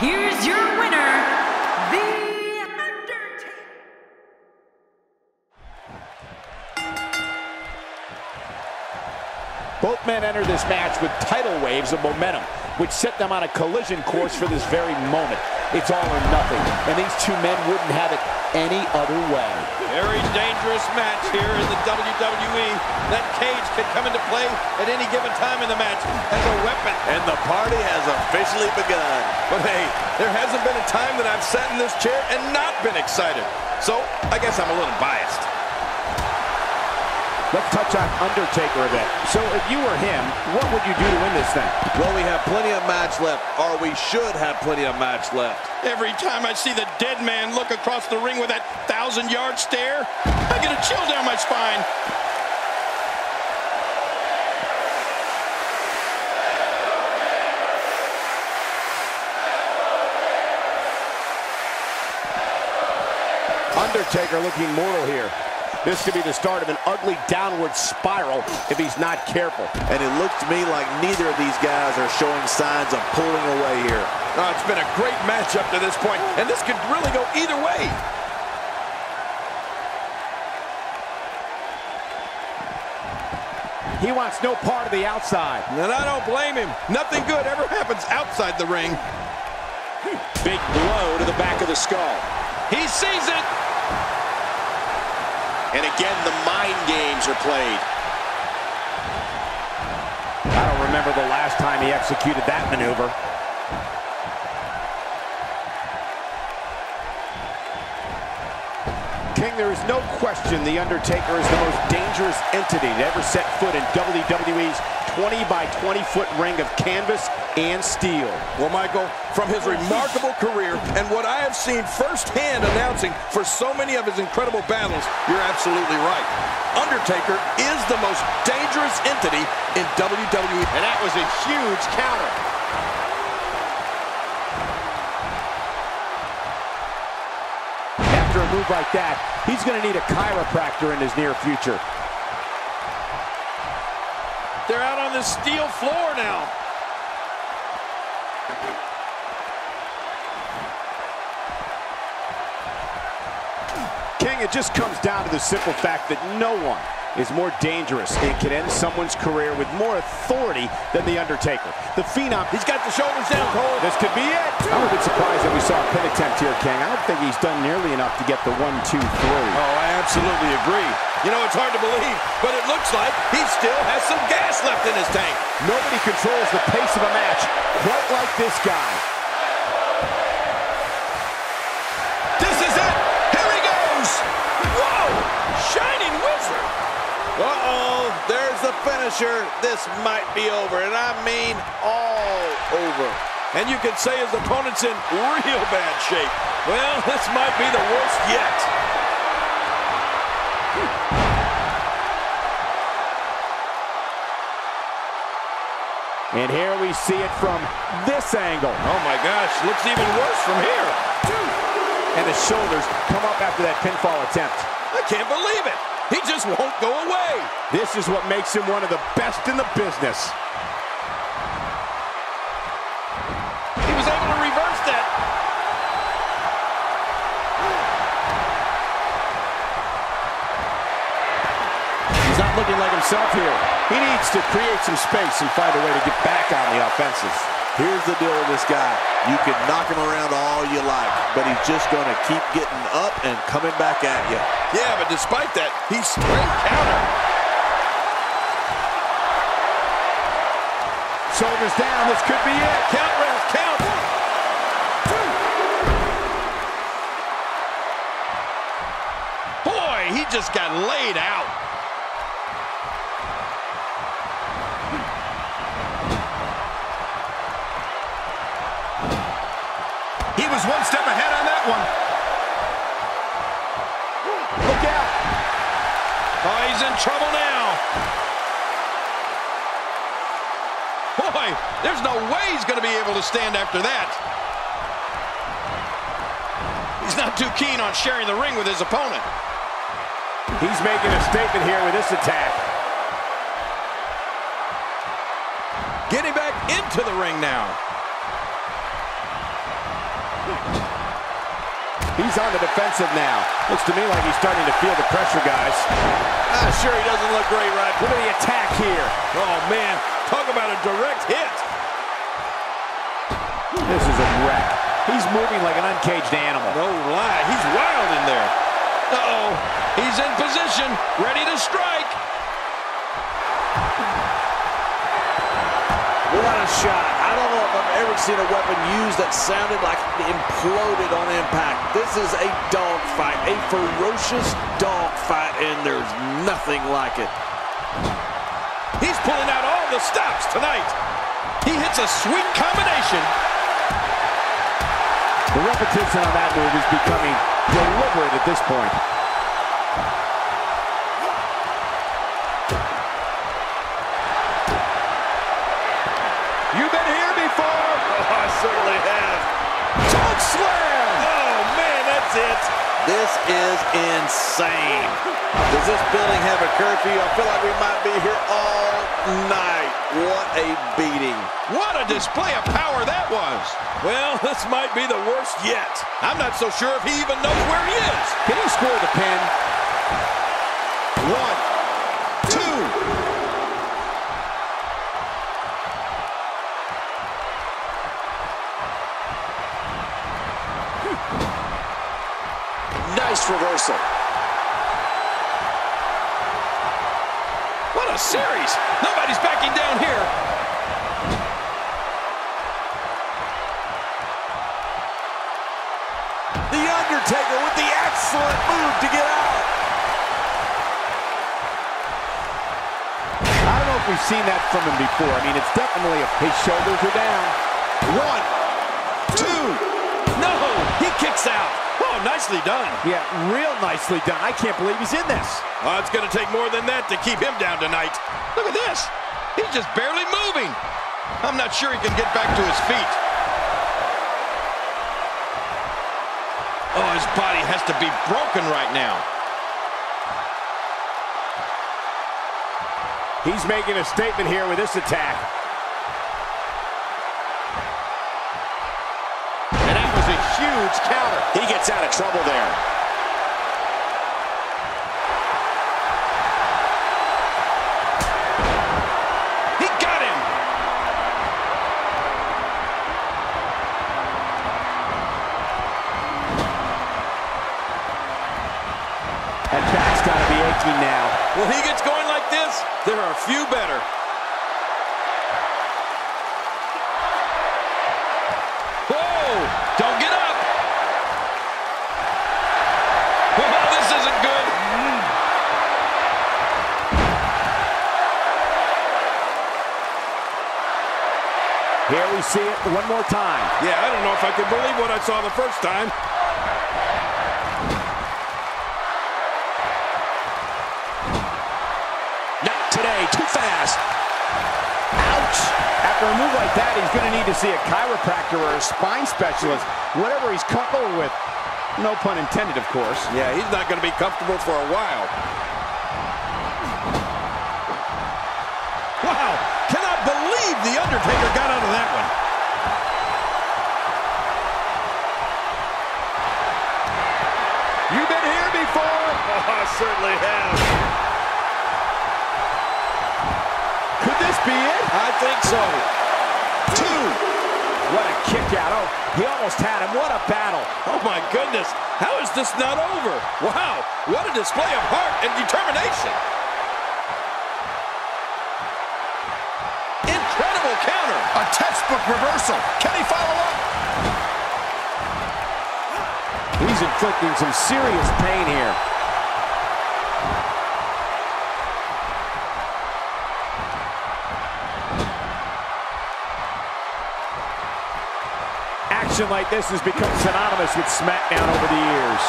Here's your winner, The Undertaker. Both men enter this match with tidal waves of momentum, which set them on a collision course for this very moment. It's all or nothing, and these two men wouldn't have it any other way. Very dangerous match here in the WWE. That cage could come into play at any given time in the match as a weapon. And the party has officially begun. But hey, there hasn't been a time that I've sat in this chair and not been excited. So I guess I'm a little biased. Let's touch on Undertaker a bit. So if you were him, what would you do to win this thing? Well, we have plenty of match left, or we should have plenty of match left. Every time I see the dead man look across the ring with that thousand-yard stare, I get a chill down my spine. Undertaker looking mortal here. This could be the start of an ugly downward spiral if he's not careful. And it looks to me like neither of these guys are showing signs of pulling away here. Oh, it's been a great match up to this point, and this could really go either way. He wants no part of the outside. And I don't blame him. Nothing good ever happens outside the ring. Hmm. Big blow to the back of the skull. He sees it. And again, the mind games are played. I don't remember the last time he executed that maneuver. King, there is no question The Undertaker is the most dangerous entity to ever set foot in WWE's 20 by 20 foot ring of canvas and steel. Well, Michael, from his remarkable career and what I have seen firsthand announcing for so many of his incredible battles, you're absolutely right. Undertaker is the most dangerous entity in WWE. And that was a huge counter. After a move like that, he's going to need a chiropractor in his near future. They're out on the steel floor now. King, it just comes down to the simple fact that no one is more dangerous and can end someone's career with more authority than The Undertaker. The Phenom, He's got the shoulders down, Cole. this could be it. I'm a bit surprised that we saw a pin attempt here, King. I don't think he's done nearly enough to get the one, two, three. Oh, I absolutely agree. You know, it's hard to believe, but it looks like he still has some gas left in his tank. Nobody controls the pace of a match quite like this guy. Finisher. This might be over, and I mean all over. And you can say his opponent's in real bad shape. Well, this might be the worst yet. Hmm. And here we see it from this angle. Oh my gosh, looks even worse from here. And the shoulders come up after that pinfall attempt. I can't believe it. He just won't go away. This is what makes him one of the best in the business. He was able to reverse that. He's not looking like himself here. He needs to create some space and find a way to get back on the offensive. Here's the deal with this guy. You can knock him around all you like, but he's just going to keep getting up and coming back at you. Yeah, but despite that, he's straight counter. Shoulders down. This could be it. Count, Ralph, count. Boy, he just got laid out. Was one step ahead on that one. Look out. Oh, he's in trouble now. Boy, there's no way he's going to be able to stand after that. He's not too keen on sharing the ring with his opponent. He's making a statement here with this attack. Getting back into the ring now. He's on the defensive now. Looks to me like he's starting to feel the pressure, guys. Ah, sure, he doesn't look great right Look at the attack here. Oh, man. Talk about a direct hit. This is a wreck. He's moving like an uncaged animal. No lie. He's wild in there. Uh-oh. He's in position, ready to strike. What a shot. I don't know if I've ever seen a weapon used that sounded like it imploded on impact. This is a dogfight, a ferocious dogfight, and there's nothing like it. He's pulling out all the stops tonight. He hits a sweet combination. The repetition on that move is becoming deliberate at this point. This is insane. Does this building have a curfew? I feel like we might be here all night. What a beating. What a display of power that was. Well, this might be the worst yet. I'm not so sure if he even knows where he is. Can he score the pin? One, Nice reversal. What a series. Nobody's backing down here. The Undertaker with the excellent move to get out. I don't know if we've seen that from him before. I mean, it's definitely a, his shoulders are down. One, two. No, he kicks out. Oh, nicely done. Yeah, real nicely done. I can't believe he's in this. Oh, it's going to take more than that to keep him down tonight. Look at this. He's just barely moving. I'm not sure he can get back to his feet. Oh, his body has to be broken right now. He's making a statement here with this attack. Huge counter. He gets out of trouble there. He got him. That back's got to be aching now. When he gets going like this, there are a few better. Here we see it one more time. Yeah, I don't know if I can believe what I saw the first time. Not today. Too fast. Ouch! After a move like that, he's going to need to see a chiropractor or a spine specialist, whatever he's comfortable with. No pun intended, of course. Yeah, he's not going to be comfortable for a while. The Undertaker got out of that one. You've been here before. Oh, I certainly have. Could this be it? I think so. Two. What a kick out. Oh, he almost had him. What a battle. Oh, my goodness. How is this not over? Wow. What a display of heart and determination. Counter. A textbook reversal. Can he follow up? He's inflicting some serious pain here. Action like this has become synonymous with SmackDown over the years.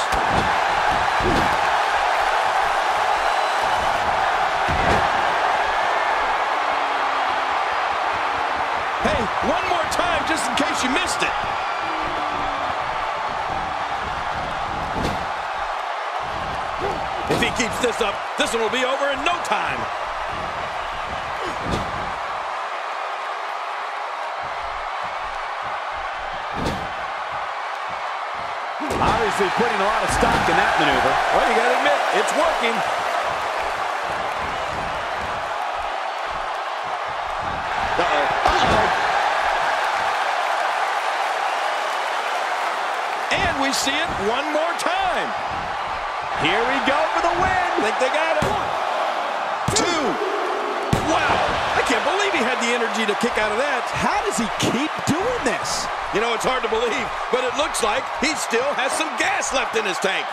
Just in case you missed it. If he keeps this up, this one will be over in no time. Obviously putting a lot of stock in that maneuver. Well, you got to admit, it's working. We see it one more time. Here we go for the win. Think they got it. Two. Wow. I can't believe he had the energy to kick out of that. How does he keep doing this? You know, it's hard to believe, but it looks like he still has some gas left in his tank.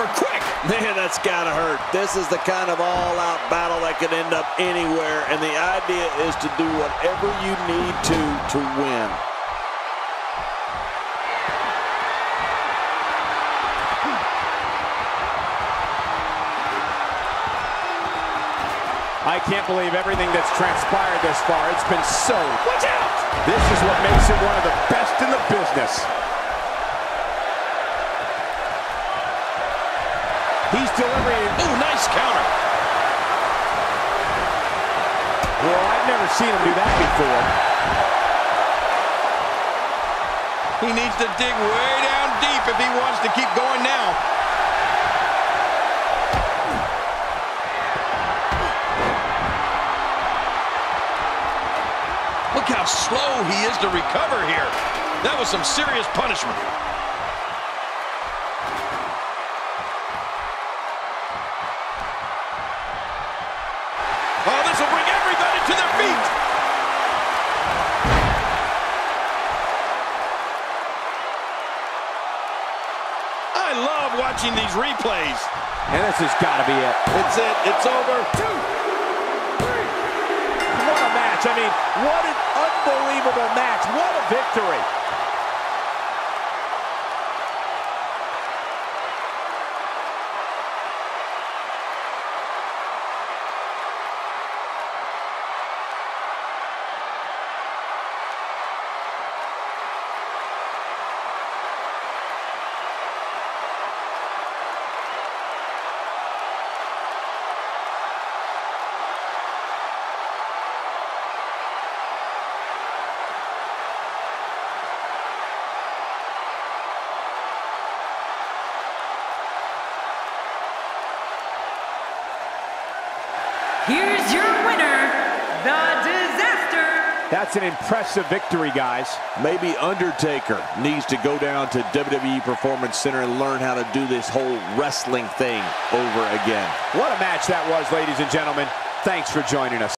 This could be over quick. Man, that's gotta hurt. This is the kind of all-out battle that could end up anywhere, and the idea is to do whatever you need to to win. I can't believe everything that's transpired this far. It's been so. Watch out! This is what makes it one of the best in the business. He's delivering. Oh, nice counter. Well, I've never seen him do that before. He needs to dig way down deep if he wants to keep going now. Look how slow he is to recover here. That was some serious punishment. Watching these replays. And this has got to be it. It's it. It's over. two What a match. I mean, what an unbelievable match. What a victory. Here's your winner, the Disaster. That's an impressive victory, guys. Maybe Undertaker needs to go down to WWE Performance Center and learn how to do this whole wrestling thing over again. What a match that was, ladies and gentlemen. Thanks for joining us.